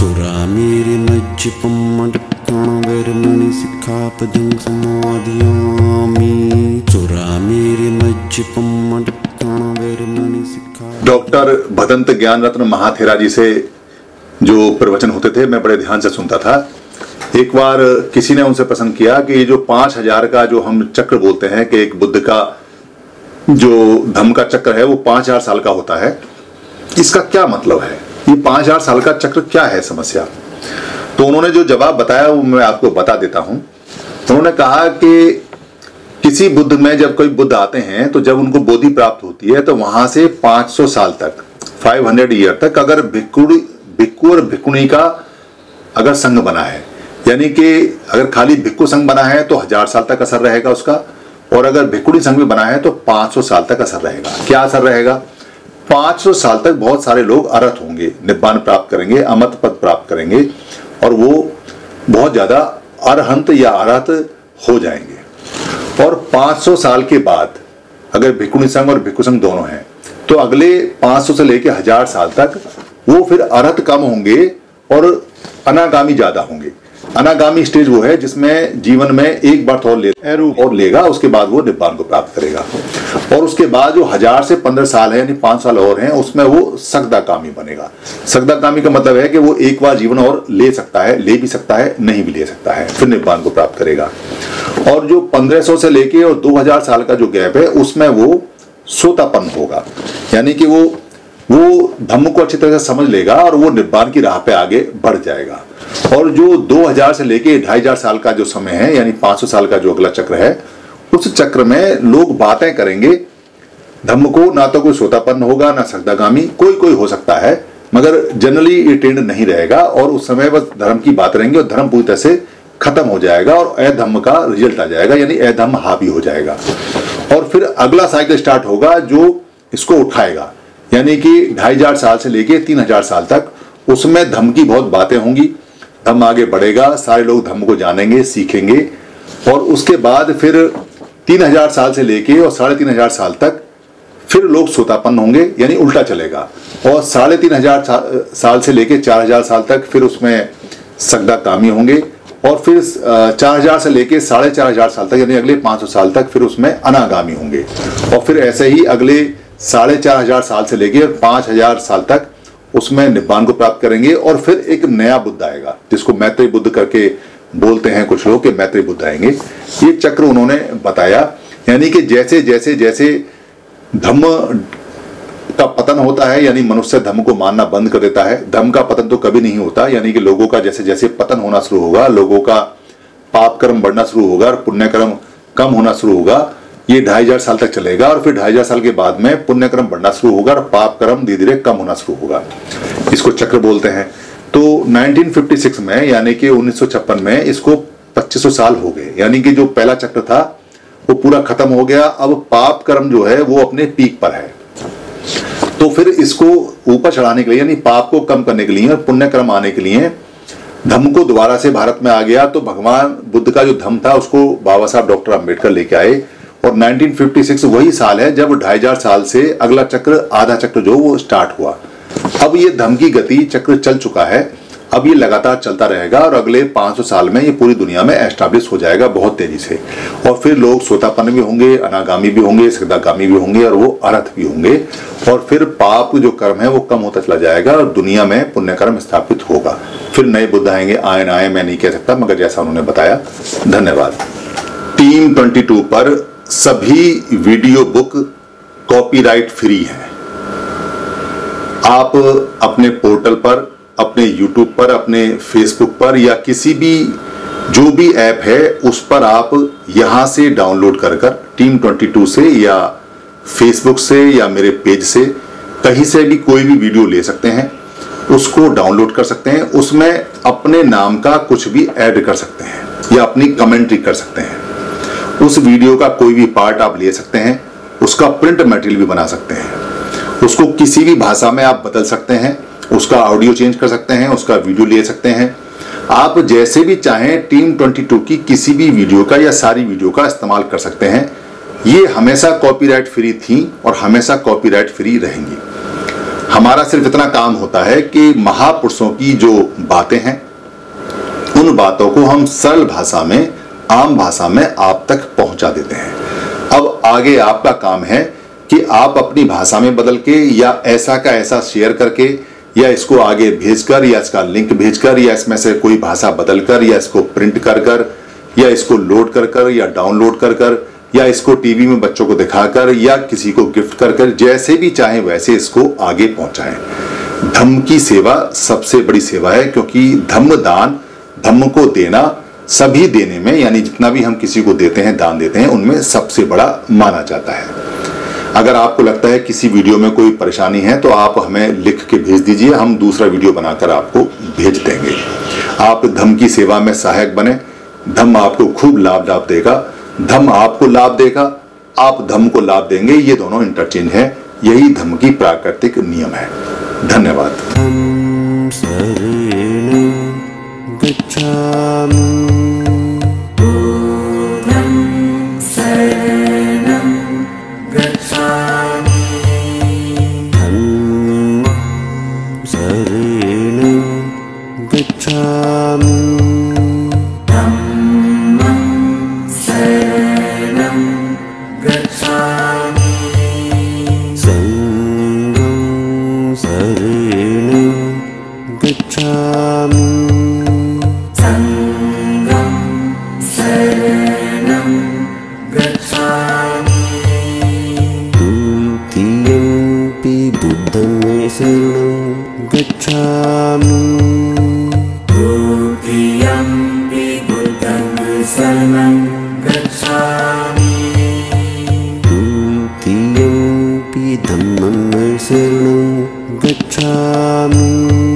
चुरा मेरे मज्ज वर मणि सिखा पदम समाधियामी चुरा मेरे मज्ज वर मणि सिखा। डॉक्टर भदंत ज्ञान रत्न महाथेरा जी से जो प्रवचन होते थे, मैं बड़े ध्यान से सुनता था। एक बार किसी ने उनसे पसंद किया कि ये जो पाँच हज़ार का जो हम चक्र बोलते हैं कि एक बुद्ध का जो धम का चक्र है, वो पाँच हज़ार साल का होता है। इसका क्या मतलब है? ये पाँच हज़ार साल का चक्र क्या है समस्या? तो उन्होंने जो जवाब बताया, वो मैं आपको बता देता हूँ। उन्होंने कहा कि किसी बुद्ध में जब कोई बुद्ध आते हैं तो जब उनको बोधि प्राप्त होती है तो वहाँ से 500 साल तक 500 ईयर तक अगर भिक्कुड़ी भिक्खु और भिक्कुणी का अगर संघ बना है, यानी कि अगर खाली भिक्खु संघ बना है तो हज़ार साल तक असर रहेगा उसका, और अगर भिक्कुड़ी संघ भी बना है तो 500 साल तक असर रहेगा। क्या असर रहेगा? 500 साल तक बहुत सारे लोग अरथ होंगे, निब्बान प्राप्त करेंगे, अमत पद प्राप्त करेंगे, और वो बहुत ज़्यादा अरहंत या अरहत हो जाएँगे। और 500 साल के बाद अगर भिक्खुणी संघ और भिक्खु संघ दोनों हैं तो अगले 500 से लेकर हज़ार साल तक वो फिर अरहत कम होंगे और अनागामी ज़्यादा होंगे। अनागामी स्टेज वो है जिसमें जीवन में एक बार और ले और लेगा उसके बाद वो निब्बान को प्राप्त करेगा। और उसके बाद जो हज़ार से पंद्रह साल है यानी पाँच साल और हैं उसमें वो सगदाकामी बनेगा। सगदाकामी का मतलब है कि वो एक बार जीवन और ले सकता है ले भी सकता है नहीं भी ले सकता है फिर निब्बान को प्राप्त करेगा। और जो 1500 से लेके और 2000 साल का जो गैप है उसमें वो सोतापन होगा। यानी कि वो वो धम्म को अच्छी तरह से समझ लेगा और वो निब्बान की राह पे आगे बढ़ जाएगा। और जो 2000 से लेके ढाई हज़ार साल का जो समय है, यानी 500 साल का जो अगला चक्र है, उस चक्र में लोग बातें करेंगे। धम्म को ना तो कोई सोतापन्न होगा, ना सगदागामी कोई कोई हो सकता है, मगर जनरली ये ट्रेंड नहीं रहेगा और उस समय बस धर्म की बात रहेंगे और धर्म पूरी तरह से खत्म हो जाएगा और अधम्म का रिज़ल्ट आ जाएगा, यानी अधम्म हावी हो जाएगा। और फिर अगला साइकिल स्टार्ट होगा जो इसको उठाएगा। यानी कि ढाई हज़ार साल से लेके तीन हज़ार साल तक उसमें धम्म की बहुत बातें होंगी। धम्म आगे बढ़ेगा, सारे लोग धम्म को जानेंगे, सीखेंगे। और उसके बाद फिर तीन हज़ार साल से लेके और साढ़े तीन हज़ार साल तक फिर लोग सोतापन्न होंगे, यानी उल्टा चलेगा। और साढ़े तीन हज़ार साल से लेके चार हज़ार साल तक फिर उसमें सगदा कामी होंगे। और फिर चार हज़ार से लेके साढ़े चार हज़ार साल तक, यानी अगले पाँच सौ साल तक फिर उसमें अनागामी होंगे। और फिर ऐसे ही अगले साढ़े चार हज़ार साल से लेके पाँच हज़ार साल तक उसमें निब्बान को प्राप्त करेंगे और फिर एक नया बुद्ध आएगा, जिसको मैत्री बुद्ध करके बोलते हैं कुछ लोग कि मैत्री बुद्ध आएँगे। ये चक्र उन्होंने बताया, यानी कि जैसे जैसे जैसे धम्म का पतन होता है, यानी मनुष्य धर्म को मानना बंद कर देता है धर्म का पतन तो कभी नहीं होता, यानी कि लोगों का जैसे जैसे पतन होना शुरू होगा, लोगों का पाप कर्म बढ़ना शुरू होगा और पुण्य कर्म कम होना शुरू होगा ये ढाई हज़ार साल तक चलेगा और फिर ढाई हज़ार साल के बाद में पुण्य कर्म बढ़ना शुरू होगा और पाप कर्म धीरे धीरे कम होना शुरू होगा। इसको चक्र बोलते हैं। तो 1956 में, यानी कि उन्नीस में, इसको 2500 साल हो गए। यानी कि जो पहला चक्र था, वो पूरा खत्म हो गया। अब पाप कर्म जो है, वो अपने पीक पर है। तो फिर इसको ऊपर चढ़ाने के लिए, यानी पाप को कम करने के लिए और पुण्य कर्म आने के लिए, धम्म को दोबारा से भारत में आ गया। तो भगवान बुद्ध का जो धम्म था, उसको बाबा साहब डॉक्टर अंबेडकर लेके आए। और 1956 वही साल है जब ढाई हज़ार साल से अगला चक्र, आधा चक्र जो वो स्टार्ट हुआ। अब ये धमकी गति चक्र चल चुका है। अब ये लगातार चलता रहेगा और अगले 500 साल में ये पूरी दुनिया में एस्टाब्लिश हो जाएगा बहुत तेज़ी से। और फिर लोग सोतापन्न भी होंगे, अनागामी भी होंगे, सदागामी भी होंगे और वो अर्थ भी होंगे। और फिर पाप जो कर्म है वो कम होता चला जाएगा और दुनिया में पुण्य कर्म स्थापित होगा। फिर नए बुद्ध आएँगे, आए ना आए, मैं नहीं कह सकता, मगर जैसा उन्होंने बताया, धन्यवाद। टीम ट्वेंटी पर सभी वीडियो बुक कॉपीराइट फ्री हैं। आप अपने पोर्टल पर, अपने यूट्यूब पर, अपने फेसबुक पर या किसी भी, जो भी ऐप है, उस पर आप यहाँ से डाउनलोड कर कर, टीम 22 से या फेसबुक से या मेरे पेज से कहीं से भी कोई भी वीडियो ले सकते हैं, उसको डाउनलोड कर सकते हैं, उसमें अपने नाम का कुछ भी ऐड कर सकते हैं या अपनी कमेंट्री कर सकते हैं। उस वीडियो का कोई भी पार्ट आप ले सकते हैं, उसका प्रिंट मटेरियल भी बना सकते हैं। उसको किसी भी भाषा में आप बदल सकते हैं, उसका ऑडियो चेंज कर सकते हैं, उसका वीडियो ले सकते हैं। आप जैसे भी चाहें टीम 22 की किसी भी वीडियो का या सारी वीडियो का इस्तेमाल कर सकते हैं। ये हमेशा कॉपीराइट फ्री थी और हमेशा कॉपीराइट फ्री रहेंगी। हमारा सिर्फ़ इतना काम होता है कि महापुरुषों की जो बातें हैं, उन बातों को हम सरल भाषा में आम भाषा में आप तक पहुँचा देते हैं। अब आगे आपका काम है कि आप अपनी भाषा में बदल के या ऐसा का ऐसा शेयर करके या इसको आगे भेजकर या इसका लिंक भेजकर या इसमें से कोई भाषा बदलकर या इसको प्रिंट कर कर या इसको लोड कर कर या डाउनलोड कर कर या इसको टीवी में बच्चों को दिखाकर या किसी को गिफ्ट कर कर जैसे भी चाहे वैसे इसको आगे पहुंचाएँ। धम्म की सेवा सबसे बड़ी सेवा है क्योंकि धम्म दान धम्म को देना सभी देने में, यानी जितना भी हम किसी को देते हैं, दान देते हैं, उनमें सबसे बड़ा माना जाता है। अगर आपको लगता है किसी वीडियो में कोई परेशानी है तो आप हमें लिख के भेज दीजिए, हम दूसरा वीडियो बनाकर आपको भेज देंगे। आप धम की सेवा में सहायक बने, धम आपको खूब लाभ लाभ देगा। धम आपको लाभ देगा, आप धम को लाभ देंगे, ये दोनों इंटरचेंज है, यही धम की प्राकृतिक नियम है। धन्यवाद। गच्छामि। ै गच्छामि।